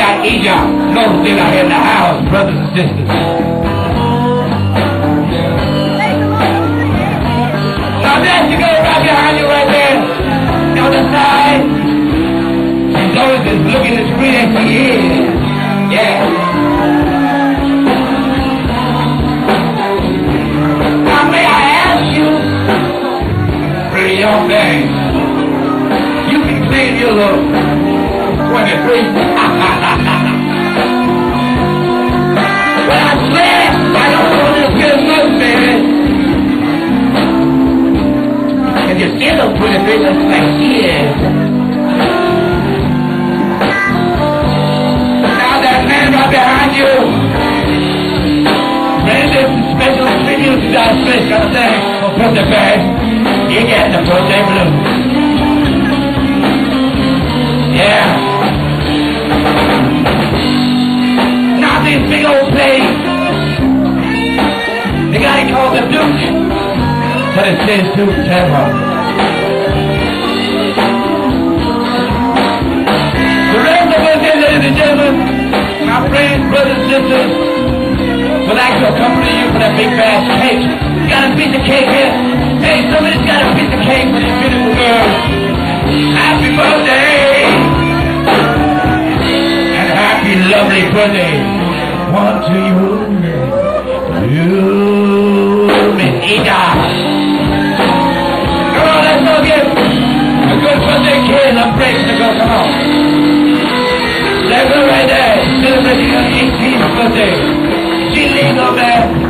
Got Egypt, no still out in the house, brothers and sisters. On the side. She's always been looking at the screen and for years. Yeah. Now may I ask you, pretty young thing, you can claim your little 23. If you see those pretty faces like years. Now that man right behind you, this special tribute to that special thing for birthday bag. You get the birthday blue. Yeah. Now this big old place, the guy called the Duke. Terror. The rest of ladies and gentlemen, my friends, brothers and sisters, would like to accompany you for that big fast cake. Got a piece of cake here. Hey, somebody's got a piece of cake for this beautiful girl. Happy birthday! And happy, lovely birthday. One to you. You, Miss Ija. because when they kill, I'm breaking to God come out. They were right there, celebrating her 18th birthday. She leaned on there.